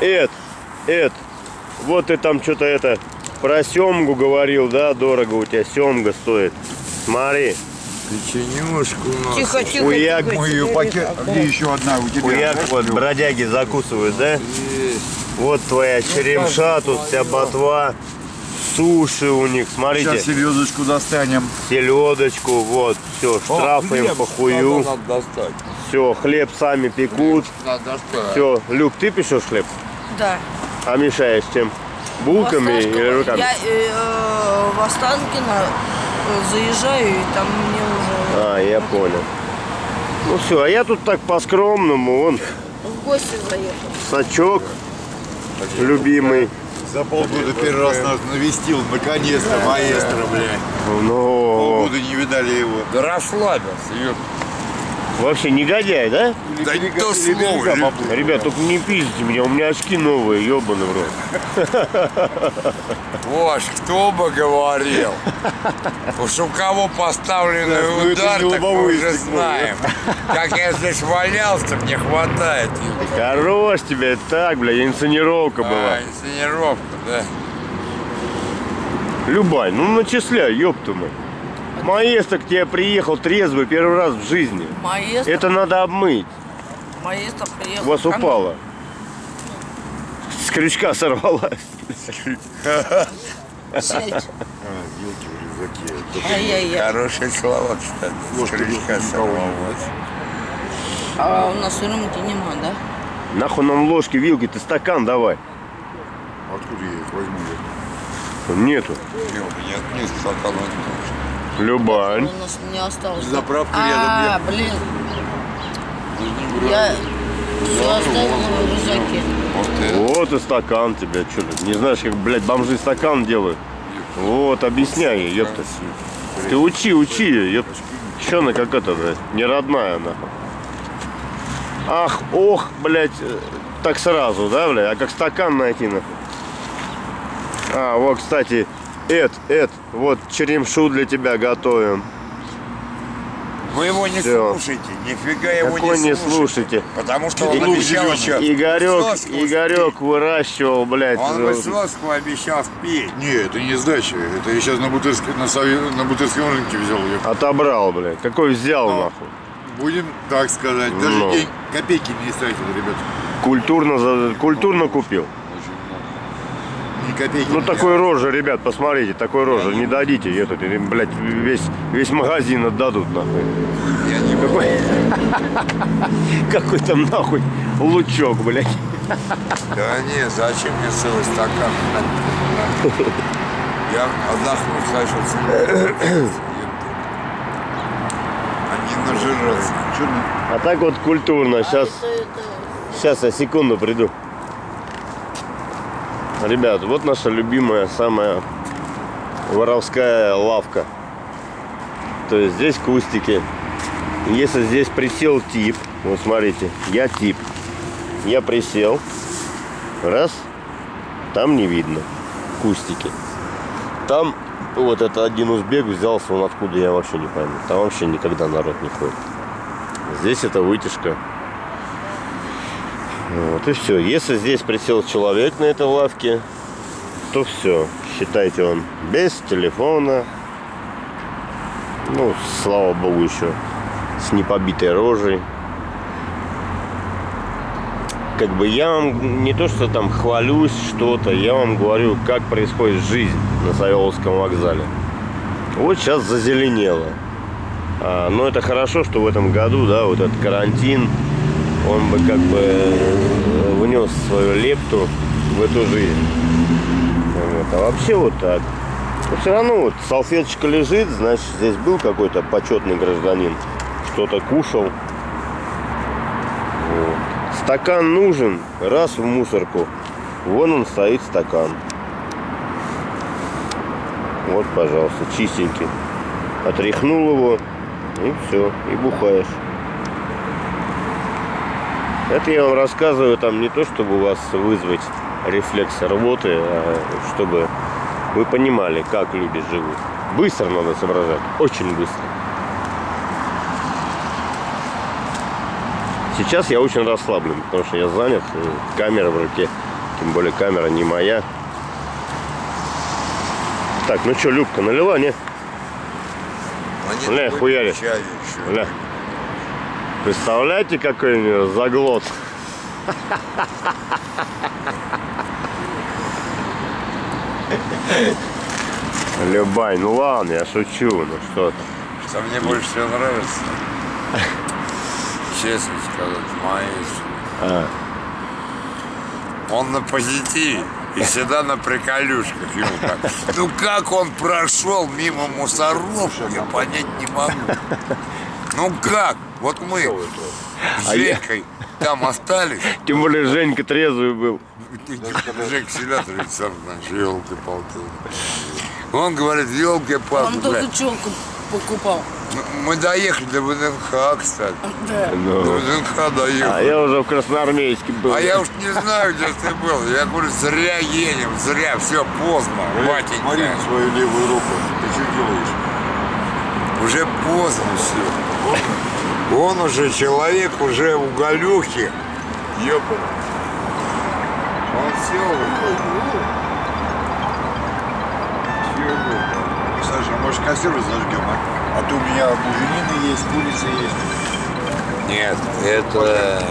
Эд, Эд, вот ты там что-то это про семгу говорил, да, дорого у тебя семга стоит. Смотри, Печенюшку у нас. Тихо, тихо, Хуяк, тихо, Мы ее тихо, пакет. Где еще одна у тебя? хуяк вот бродяги закусывают, да? Есть. Вот твоя черемша, тут вся ботва, суши у них, смотрите, Сейчас селедочку достанем. селедочку, вот, все, хлеб по хую, Надо достать. Все, хлеб сами пекут, Надо достать. все. Люк, ты печешь хлеб? Да. А мешаешь чем? Булками или руками? Я э, э, в Останкино э, заезжаю, и там мне уже А, я понял. Ну все, а я тут так по-скромному, вон, в гости заехал. сачок любимый. За полгода первый раз нас навестил, наконец-то, маэстро, блядь. Ну, Полгода не видали его. Да расслабился, ёп. Вообще негодяй, да? Да не то слово. Ребят, только не пиздите меня, у меня очки новые, ебаный в рот. Ваш, кто бы говорил? Уж у кого поставленный Да, ну удар, так мы уже знаем. Как я здесь валялся, мне хватает. Хорош тебе, так, бля, инсценировка была. А, инсценировка, да. Любай, ну начисляй, ёпту мы. Маэстро к тебе приехал трезвый первый раз в жизни. Маэстро, Это надо обмыть. маэстро приехал. У вас упало. С крючка сорвалась. Вилки в рюкзаке. Хорошие слова, кстати. Ложка Крючка сорвалась. А у нас рюмки нема, да? Нахуй нам ложки, вилки, ты стакан давай. Откуда я их возьму? Нету. Не, у меня нет стакана тоже. Любань. У нас не осталось. Заправка А, рядом, блин. Я все оставил в рюкзаке. Вот и стакан тебе, что ты, не знаешь, как, блядь, бомжи стакан делают? Вот, объясняй ей, ёпта. Ты учи, учи ее, ёпта. Че она как это, блядь, не родная, нахуй. Ах, ох, блядь, э, так сразу, да, блядь, а как стакан найти, нахуй. А, вот, кстати, Эд, Эд, вот черемшу для тебя готовим. Вы его не Всё. слушайте, нифига его Какой не не слушайте. слушайте? Потому что он Лук обещал еще Игорек, Игорек выращивал, блядь. Он бы соску обещал спеть. Не, это не сдача. Это я сейчас на, Бутырске- на, Сове- на Бутырском рынке взял ее. Отобрал, блядь. Какой взял, Ну. нахуй. Будем так сказать. Даже Ну. копейки не истратил, ребят. Культурно, культурно купил. Копейки Ну такой рожи, ребят, посмотрите, такой рожи. Не дадите, этот, блядь, весь, весь магазин отдадут, нахуй. Я не. Какой, какой там, нахуй, лучок, блядь. Да не, зачем мне целый стакан? Я отдохнуть хочу. А не нажираться. А так вот культурно. Сейчас, сейчас я секунду приду. Ребят, вот наша любимая, самая воровская лавка. То есть здесь кустики. Если здесь присел тип, вот смотрите, я тип. Я присел. Раз. Там не видно. Кустики. Там вот это один узбек взялся, он откуда я вообще не пойму. Там вообще никогда народ не ходит. Здесь это вытяжка. Вот и все. Если здесь присел человек на этой лавке, то все. Считайте он без телефона. Ну, слава богу, еще с непобитой рожей. Как бы я вам не то, что там хвалюсь что-то, я вам говорю, как происходит жизнь на Савеловском вокзале. Вот сейчас зазеленело. А, но это хорошо, что в этом году, да, вот этот карантин, он бы как бы э, внес свою лепту в эту жизнь. Вот. А вообще вот так. Но все равно вот салфеточка лежит, значит здесь был какой-то почетный гражданин, что-то кушал. Вот. Стакан нужен, раз в мусорку. Вон он стоит стакан. Вот, пожалуйста, чистенький. Отряхнул его, и все, и бухаешь. Это я вам рассказываю там не то, чтобы у вас вызвать рефлекс рвоты, а чтобы вы понимали, как люди живут. Быстро надо соображать, очень быстро. Сейчас я очень расслаблен, потому что я занят, камера в руке, тем более камера не моя. Так, ну что, Любка, налила, не? Они Бля, хуярит. чай. Бля. Представляете, какой у нее заглот? Любань, ну ладно, я шучу, ну что ты. Что мне больше всего нравится, честно сказать, маэстро. А. Он на позитиве и всегда на приколюшках. Ему. Ну как он прошел мимо мусоров, я понять не могу. Ну как? Вот мы с А я- Женькой там остались. Тем более Женька трезвый был. Женька всегда говорит, сам знаешь, елки-палки. Он говорит, Он елки-палки, только блядь. челку покупал. Мы доехали до ВДНХ, кстати. Да. До Ну. ВДНХ А доехали. я уже в Красноармейске был. А я уж не знаю, где ты был. Я говорю, зря едем, зря, все поздно, Смотри батенька. на свою левую руку. Ты что делаешь? Уже поздно все. Он уже человек, уже у Галюхи. Ёпа. Он сел. Саша, может костер зажгем, а? А то у меня буженины есть, курица есть. Нет, это